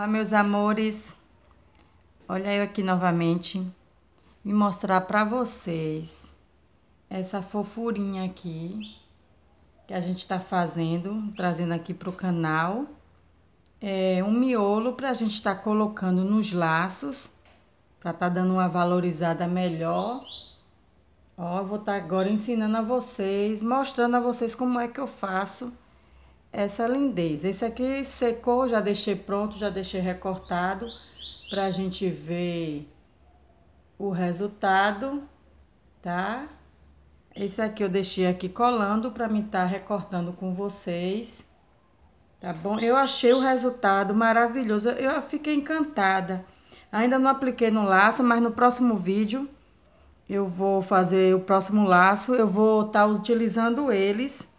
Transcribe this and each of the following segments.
Olá, meus amores. Olha eu aqui novamente me mostrar para vocês essa fofurinha aqui que a gente tá fazendo, trazendo aqui pro canal. É um miolo pra gente estar tá colocando nos laços, pra tá dando uma valorizada melhor. Ó, vou estar tá agora ensinando a vocês, mostrando a vocês como é que eu faço essa lindez. Esse aqui secou, já deixei pronto, já deixei recortado pra gente ver o resultado, tá? Esse aqui eu deixei aqui colando pra mim estar tá recortando com vocês, tá bom? Eu achei o resultado maravilhoso, eu fiquei encantada. Ainda não apliquei no laço, mas no próximo vídeo eu vou fazer o próximo laço, eu vou estar tá utilizando eles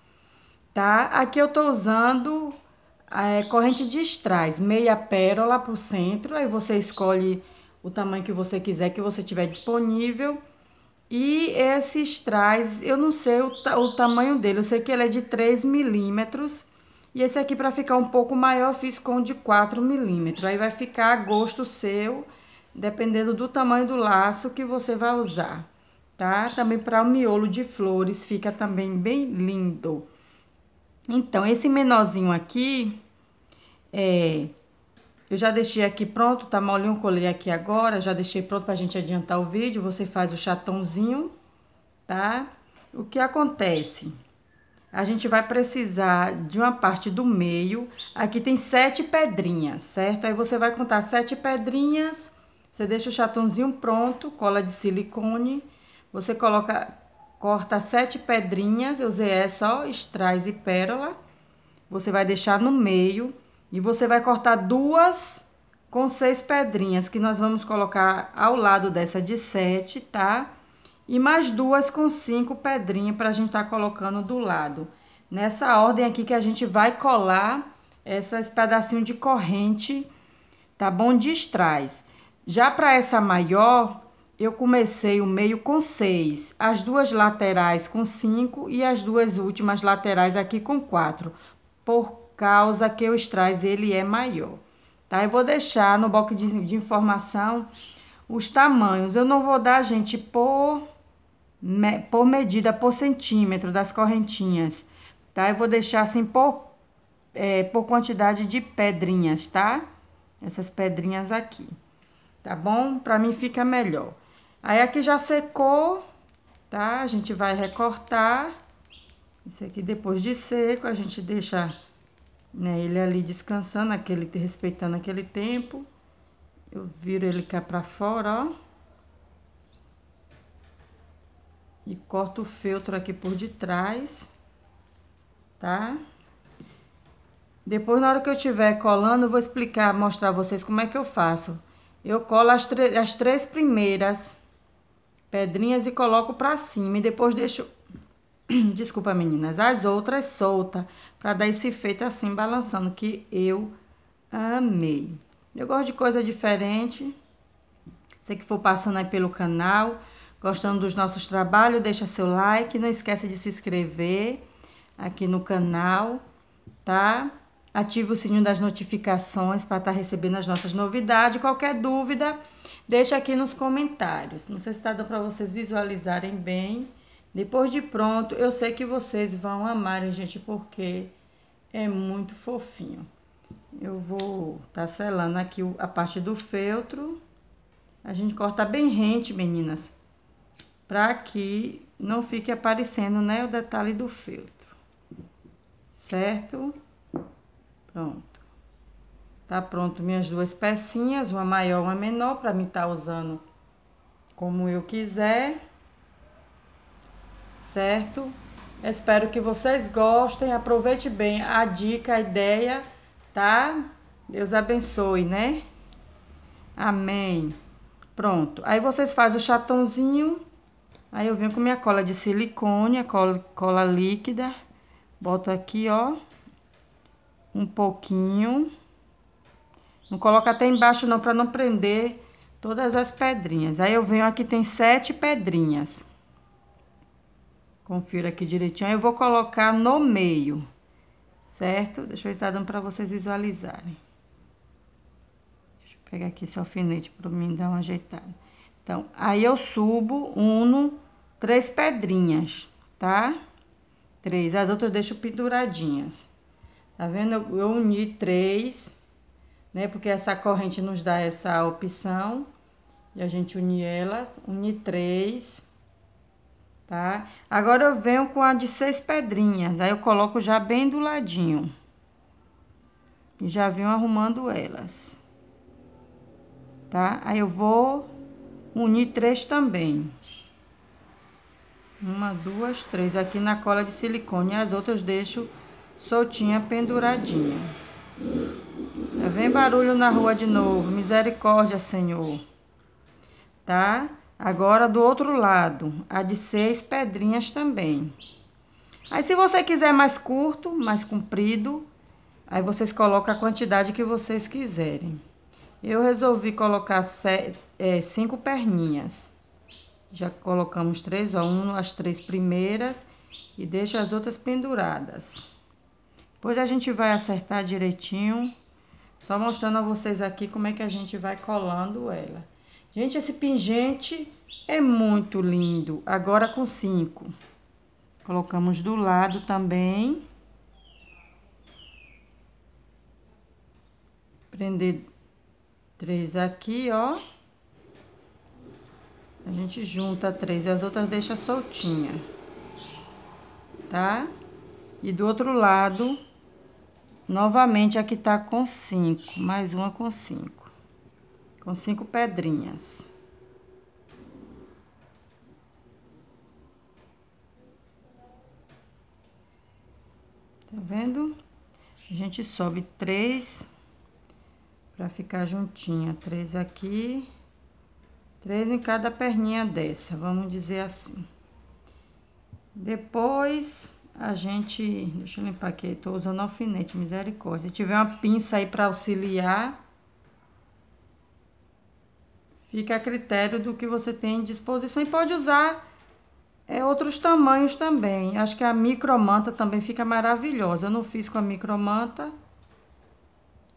tá? Aqui eu tô usando é, corrente de strass, meia pérola pro centro, aí você escolhe o tamanho que você quiser, que você tiver disponível. E esse strass, eu não sei o, o tamanho dele, eu sei que ele é de 3 milímetros. E esse aqui, para ficar um pouco maior, fiz com de 4 milímetros. Aí vai ficar a gosto seu, dependendo do tamanho do laço que você vai usar, tá? Também para o miolo de flores, fica também bem lindo. Então, esse menorzinho aqui, é, eu já deixei aqui pronto, tá molinho, colei aqui agora, já deixei pronto pra gente adiantar o vídeo. Você faz o chatãozinho, tá? O que acontece? A gente vai precisar de uma parte do meio. Aqui tem sete pedrinhas, certo? Aí você vai contar sete pedrinhas, você deixa o chatãozinho pronto, cola de silicone. Você coloca Corta sete pedrinhas, eu usei essa, ó, estrais e pérola. Você vai deixar no meio e você vai cortar duas com seis pedrinhas, que nós vamos colocar ao lado dessa de sete, tá? E mais duas com cinco pedrinhas pra gente tá colocando do lado. Nessa ordem aqui que a gente vai colar esses pedacinhos de corrente, tá bom? De estrais. Já para essa maior, eu comecei o meio com seis, as duas laterais com cinco e as duas últimas laterais aqui com quatro, por causa que o strass ele é maior, tá? Eu vou deixar no bloco de, de informação os tamanhos. Eu não vou dar, gente, por, me, por medida, por centímetro das correntinhas, tá? Eu vou deixar assim por, é, por quantidade de pedrinhas, tá? Essas pedrinhas aqui, tá bom? Pra mim fica melhor. Aí aqui já secou, tá? A gente vai recortar. Esse aqui depois de seco, a gente deixa né, ele ali descansando, aquele, respeitando aquele tempo. Eu viro ele cá pra fora, ó. E corto o feltro aqui por detrás, tá? Depois, na hora que eu estiver colando, eu vou explicar, mostrar a vocês como é que eu faço. Eu colo as, as três primeiras pedrinhas e coloco pra cima. E depois deixo, desculpa meninas, as outras solta pra dar esse efeito assim, balançando, que eu amei. Eu gosto de coisa diferente. Você que for passando aí pelo canal, gostando dos nossos trabalhos, deixa seu like. Não esquece de se inscrever aqui no canal, tá? Ative o sininho das notificações para estar tá recebendo as nossas novidades. Qualquer dúvida, deixa aqui nos comentários. Não sei se está dando para vocês visualizarem bem. Depois de pronto, eu sei que vocês vão amarem, gente, porque é muito fofinho. Eu vou tá selando aqui a parte do feltro. A gente corta bem rente, meninas, para que não fique aparecendo, né, o detalhe do feltro. Certo? Pronto. Tá pronto minhas duas pecinhas, uma maior, uma menor, para mim tá usando como eu quiser. Certo? Espero que vocês gostem, aproveite bem a dica, a ideia, tá? Deus abençoe, né? Amém. Pronto. Aí vocês fazem o chatãozinho. Aí eu venho com minha cola de silicone, a cola, cola líquida. Boto aqui, ó um pouquinho. Não coloca até embaixo não, para não prender todas as pedrinhas. Aí eu venho aqui, tem sete pedrinhas. Confira aqui direitinho. Eu vou colocar no meio, certo? Deixa eu estar dando para vocês visualizarem. pegar aqui esse alfinete para mim dar uma ajeitada. Então, aí eu subo, uno, três pedrinhas, tá? Três, as outras eu deixo penduradinhas. Tá vendo? Eu, eu uni três, né? Porque essa corrente nos dá essa opção. E a gente une elas, une três, tá? Agora eu venho com a de seis pedrinhas, aí eu coloco já bem do ladinho. E já venho arrumando elas. Tá? Aí eu vou unir três também. Uma, duas, três. Aqui na cola de silicone. As outras deixo soltinha, penduradinha. Vem barulho na rua de novo. Misericórdia, Senhor. Tá? Agora do outro lado. A de seis pedrinhas também. Aí se você quiser mais curto, mais comprido, aí vocês colocam a quantidade que vocês quiserem. Eu resolvi colocar sete, é, cinco perninhas. Já colocamos três, ó, um as três primeiras e deixa as outras penduradas. Depois a gente vai acertar direitinho, só mostrando a vocês aqui como é que a gente vai colando ela. Gente, esse pingente é muito lindo. Agora com cinco. Colocamos do lado também. Prender Três aqui, ó. A gente junta três e as outras deixa soltinha. Tá? E do outro lado, novamente aqui tá com cinco. Mais uma com cinco. Com cinco pedrinhas. Tá vendo? A gente sobe três Pra ficar juntinha. Três aqui. Três em cada perninha dessa, vamos dizer assim. Depois, a gente... Deixa eu limpar aqui, tô usando alfinete, misericórdia. Se tiver uma pinça aí pra auxiliar... Fica a critério do que você tem em disposição. E pode usar é, outros tamanhos também. Acho que a micromanta também fica maravilhosa. Eu não fiz com a micromanta.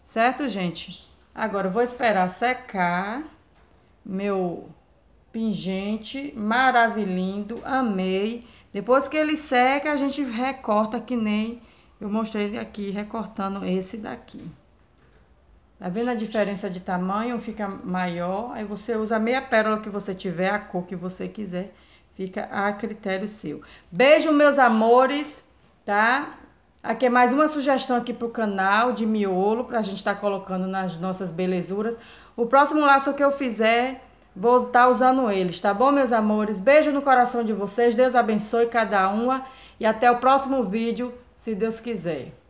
Certo, gente? Agora, vou esperar secar meu pingente maravilhindo, amei. Depois que ele seca, a gente recorta que nem eu mostrei aqui, recortando esse daqui. Tá vendo a diferença de tamanho? Fica maior, aí você usa a meia pérola que você tiver, a cor que você quiser, fica a critério seu. Beijo, meus amores, tá? Aqui é mais uma sugestão aqui pro canal de miolo, pra gente estar tá colocando nas nossas belezuras. O próximo laço que eu fizer, vou estar tá usando eles, tá bom, meus amores? Beijo no coração de vocês, Deus abençoe cada uma e até o próximo vídeo, se Deus quiser.